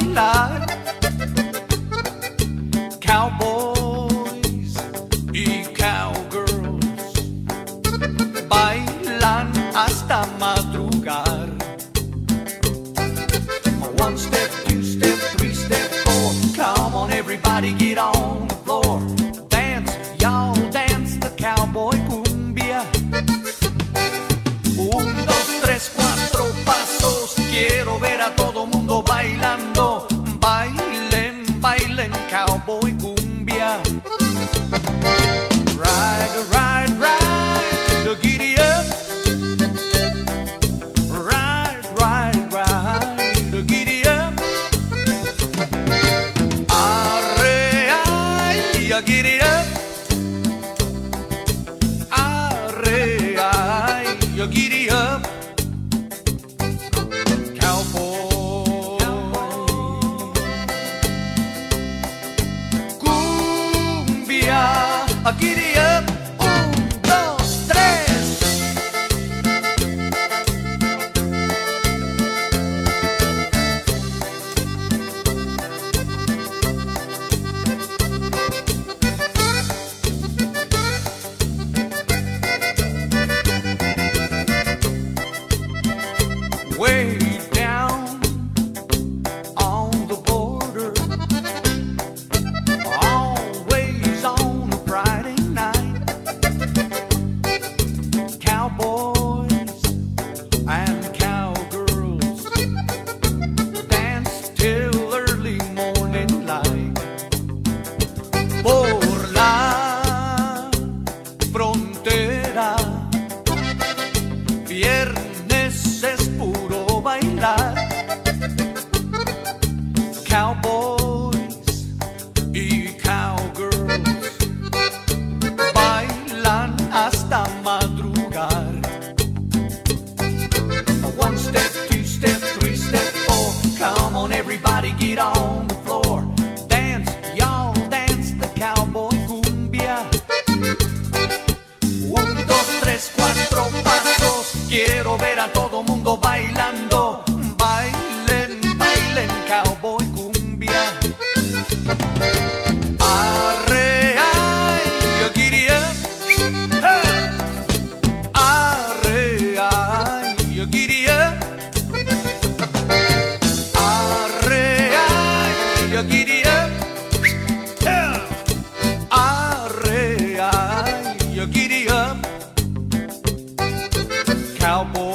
life. Cowboys y cowgirls bailan hasta madrugar. One step, two step, three step, four. Come on, everybody, get on. y cumbia. Ride, ride, ride the giddy up. Ride, ride, ride the giddy up. Arre, ay, giddy up. todo mundo bailando. Bailen, bailen, cowboy cumbia. Arre, ay, yo quería. Hey. Arre, ay, yo quería. Arre, ay, yo quería. Arre, ay, yo quería. Cowboy.